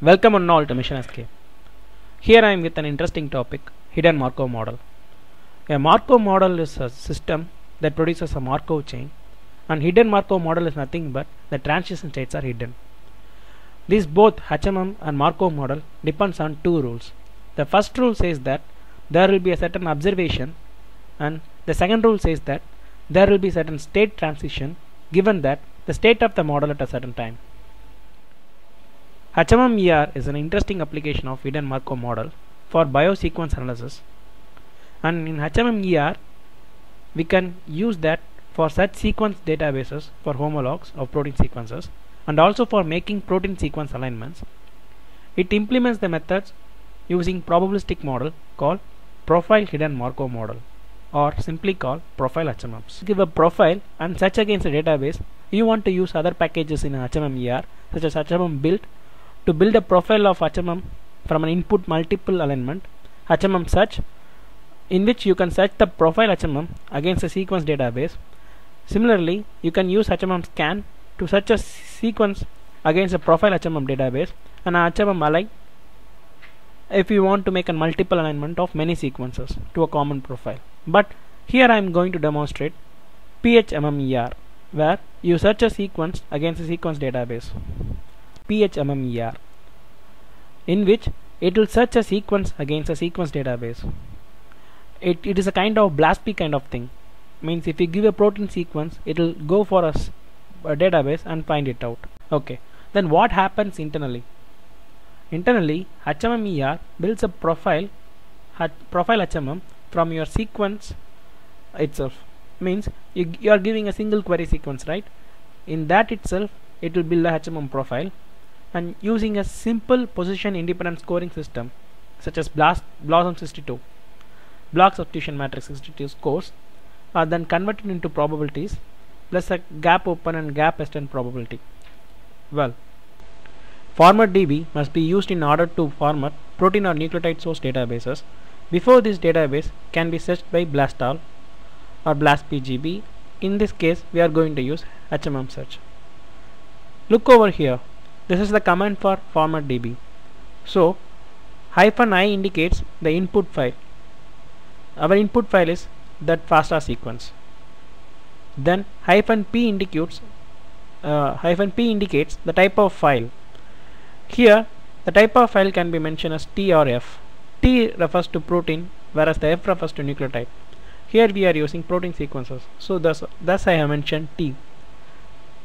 Welcome on all to Mission Escape. Here I am with an interesting topic, hidden Markov model. A Markov model is a system that produces a Markov chain and hidden Markov model is nothing but the transition states are hidden. These both HMM and Markov model depends on two rules. The first rule says that there will be a certain observation and the second rule says that there will be certain state transition given that the state of the model at a certain time. HMMER is an interesting application of hidden Markov model for biosequence analysis and in HMMER we can use that for such sequence databases for homologs of protein sequences and also for making protein sequence alignments. It implements the methods using probabilistic model called profile hidden Markov model or simply called profile HMMs. Give a profile and search against a database you want to use other packages in HMMER such as HMM build to build a profile of HMM from an input multiple alignment HMM search in which you can search the profile HMM against a sequence database. Similarly, you can use HMM scan to search a sequence against a profile HMM database and HMM align if you want to make a multiple alignment of many sequences to a common profile. But here I am going to demonstrate PHMMER where you search a sequence against a sequence database. PHMMER in which it will search a sequence against a sequence database. It, it is a kind of BLASTP kind of thing. Means if you give a protein sequence, it will go for a, a database and find it out. Okay. Then what happens internally? Internally, HMMER builds a profile, profile HMM from your sequence itself. Means you, you are giving a single query sequence, right? In that itself, it will build a HMM profile and using a simple position independent scoring system such as Blast, BLOSUM 62 block substitution matrix 62 scores are then converted into probabilities plus a gap open and gap extend probability. Well, format DB must be used in order to format protein or nucleotide source databases. Before this database can be searched by BLASTALL or BLASTPGP. In this case, we are going to use HMM search. Look over here. This is the command for format DB. So, hyphen i indicates the input file. Our input file is that FASTA sequence. Then hyphen p indicates uh, hyphen p indicates the type of file. Here the type of file can be mentioned as t or f. T refers to protein whereas the f refers to nucleotide. Here we are using protein sequences. So thus thus I have mentioned t.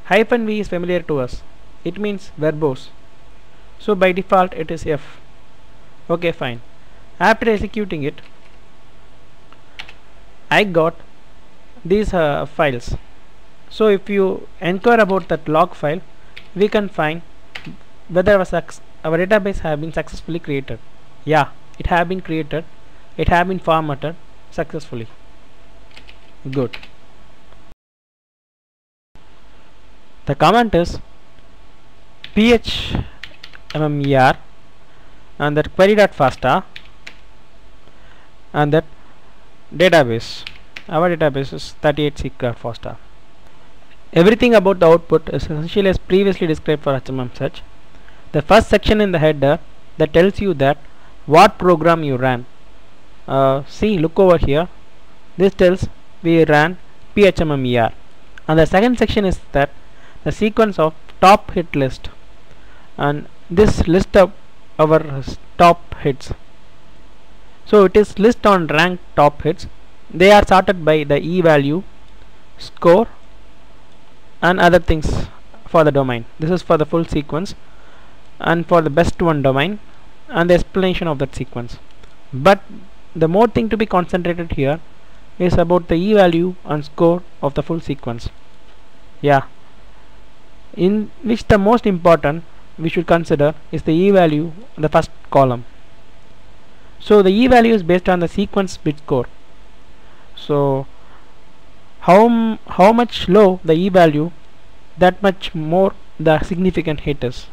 Hyphen v is familiar to us it means verbose. So by default it is f. Okay fine. After executing it I got these uh, files. So if you inquire about that log file we can find whether our, our database have been successfully created. Yeah it have been created. It have been formatted successfully. Good. The comment is phmmer and that query.fasta and that database. Our database is 38 secret FASTA everything about the output is essentially as previously described for HMM search. The first section in the header that tells you that what program you ran. Uh, see look over here. This tells we ran phmmer and the second section is that the sequence of top hit list and this list of our top hits. So it is list on rank top hits. They are sorted by the e value score and other things for the domain. This is for the full sequence and for the best one domain and the explanation of that sequence. But the more thing to be concentrated here is about the e value and score of the full sequence. Yeah. In which the most important we should consider is the e value in the first column. So the e value is based on the sequence bit score. So how how much low the e value that much more the significant hit is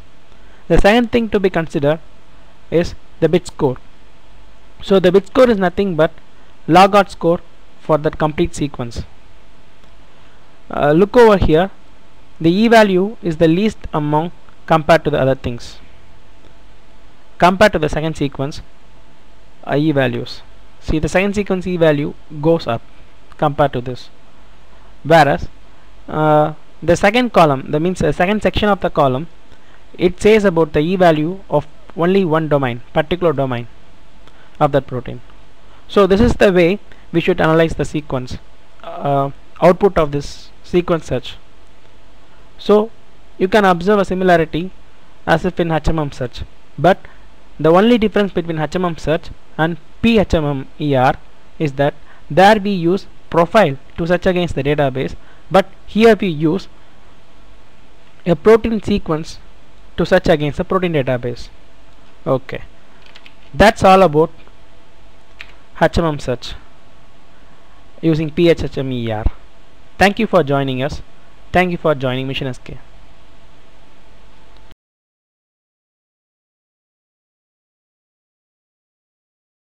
the second thing to be considered is the bit score. So the bit score is nothing but log odd score for that complete sequence. Uh, look over here. The e value is the least among compared to the other things. Compared to the second sequence uh, e values. See the second sequence e value goes up compared to this. Whereas uh, the second column that means the second section of the column it says about the e value of only one domain particular domain of that protein. So this is the way we should analyze the sequence uh, output of this sequence search. So you can observe a similarity as if in HMM search. But the only difference between HMM search and PHMM ER is that there we use profile to search against the database but here we use a protein sequence to search against the protein database. Okay. That's all about HMM search using PHMMER thank you for joining us. Thank you for joining mission SK